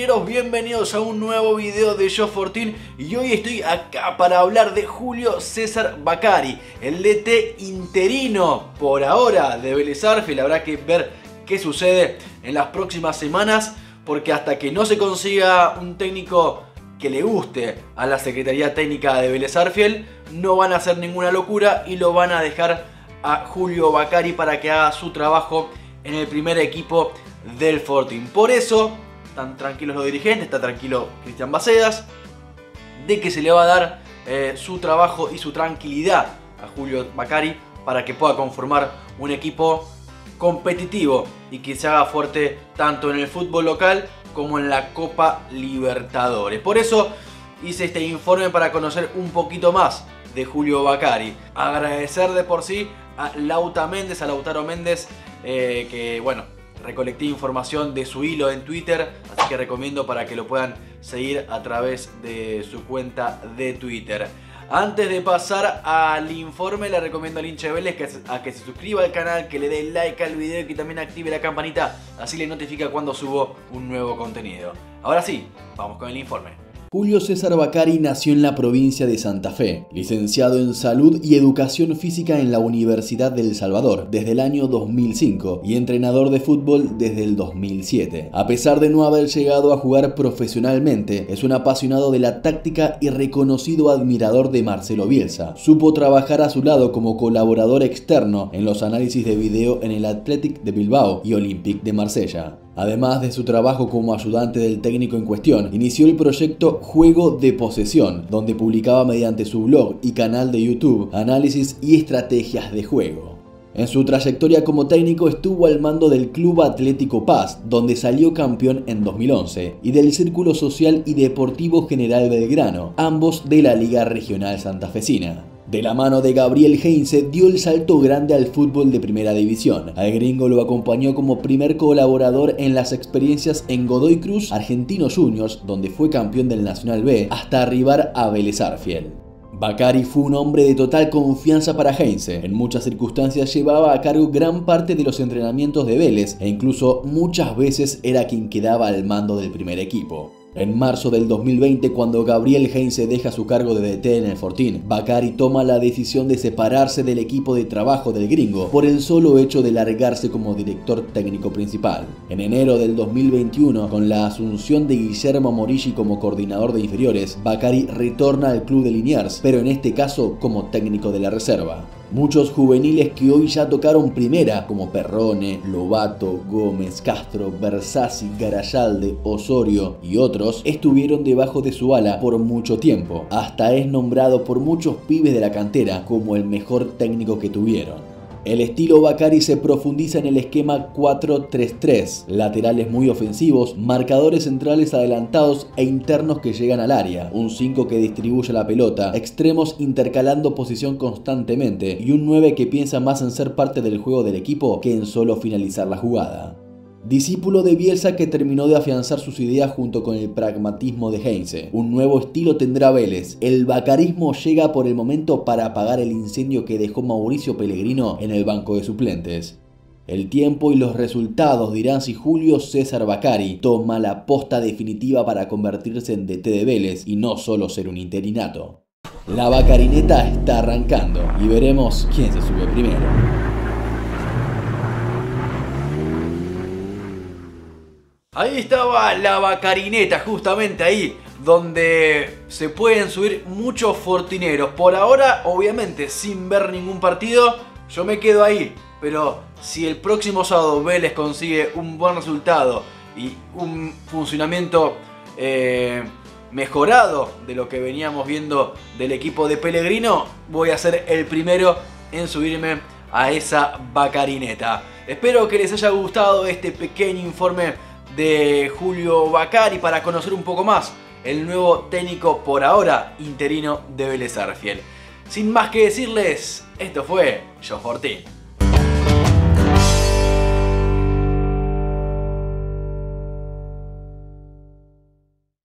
Bienvenidos a un nuevo video de Yo Fortin y hoy estoy acá para hablar de Julio César Bacari, el DT interino por ahora de Vélez. Habrá que ver qué sucede en las próximas semanas porque hasta que no se consiga un técnico que le guste a la Secretaría Técnica de Vélez Arfield, no van a hacer ninguna locura y lo van a dejar a Julio Bacari para que haga su trabajo en el primer equipo del Fortin. Por eso están tranquilos los dirigentes, está tranquilo Cristian Bacedas, de que se le va a dar eh, su trabajo y su tranquilidad a Julio Bacari para que pueda conformar un equipo competitivo y que se haga fuerte tanto en el fútbol local como en la Copa Libertadores. Por eso hice este informe para conocer un poquito más de Julio Bacari. Agradecer de por sí a Lauta Méndez, a Lautaro Méndez, eh, que bueno, recolecté información de su hilo en Twitter, así que recomiendo para que lo puedan seguir a través de su cuenta de Twitter. Antes de pasar al informe, le recomiendo al hincha Vélez que, a que se suscriba al canal, que le dé like al video y que también active la campanita, así le notifica cuando subo un nuevo contenido. Ahora sí, vamos con el informe. Julio César Bacari nació en la provincia de Santa Fe, licenciado en Salud y Educación Física en la Universidad del Salvador desde el año 2005 y entrenador de fútbol desde el 2007. A pesar de no haber llegado a jugar profesionalmente, es un apasionado de la táctica y reconocido admirador de Marcelo Bielsa. Supo trabajar a su lado como colaborador externo en los análisis de video en el Athletic de Bilbao y Olympique de Marsella. Además de su trabajo como ayudante del técnico en cuestión, inició el proyecto Juego de Posesión, donde publicaba mediante su blog y canal de YouTube análisis y estrategias de juego. En su trayectoria como técnico estuvo al mando del Club Atlético Paz, donde salió campeón en 2011, y del Círculo Social y Deportivo General Belgrano, ambos de la Liga Regional Santafesina. De la mano de Gabriel Heinze dio el salto grande al fútbol de primera división. Al gringo lo acompañó como primer colaborador en las experiencias en Godoy Cruz, Argentinos Juniors, donde fue campeón del Nacional B, hasta arribar a Vélez Arfiel. Bacari fue un hombre de total confianza para Heinze. En muchas circunstancias llevaba a cargo gran parte de los entrenamientos de Vélez e incluso muchas veces era quien quedaba al mando del primer equipo. En marzo del 2020, cuando Gabriel Heinze deja su cargo de DT en el Fortín, Bacari toma la decisión de separarse del equipo de trabajo del gringo por el solo hecho de largarse como director técnico principal. En enero del 2021, con la asunción de Guillermo Morici como coordinador de inferiores, Bacari retorna al club de Liniers, pero en este caso como técnico de la reserva. Muchos juveniles que hoy ya tocaron primera, como Perrone, Lobato, Gómez, Castro, Bersasi, Garayalde, Osorio y otros, estuvieron debajo de su ala por mucho tiempo. Hasta es nombrado por muchos pibes de la cantera como el mejor técnico que tuvieron. El estilo Bacari se profundiza en el esquema 4-3-3, laterales muy ofensivos, marcadores centrales adelantados e internos que llegan al área, un 5 que distribuye la pelota, extremos intercalando posición constantemente y un 9 que piensa más en ser parte del juego del equipo que en solo finalizar la jugada. Discípulo de Bielsa que terminó de afianzar sus ideas junto con el pragmatismo de Heinze. Un nuevo estilo tendrá Vélez. El bacarismo llega por el momento para apagar el incendio que dejó Mauricio Pellegrino en el banco de suplentes. El tiempo y los resultados dirán si Julio César Bacari toma la posta definitiva para convertirse en DT de Vélez y no solo ser un interinato. La bacarineta está arrancando y veremos quién se sube primero. Ahí estaba la bacarineta, justamente ahí, donde se pueden subir muchos fortineros. Por ahora, obviamente, sin ver ningún partido, yo me quedo ahí. Pero si el próximo sábado Vélez consigue un buen resultado y un funcionamiento eh, mejorado de lo que veníamos viendo del equipo de Pellegrino, voy a ser el primero en subirme a esa bacarineta. Espero que les haya gustado este pequeño informe de Julio Bacari para conocer un poco más el nuevo técnico por ahora interino de Vélez Arfiel. Sin más que decirles, esto fue Yo Fortín.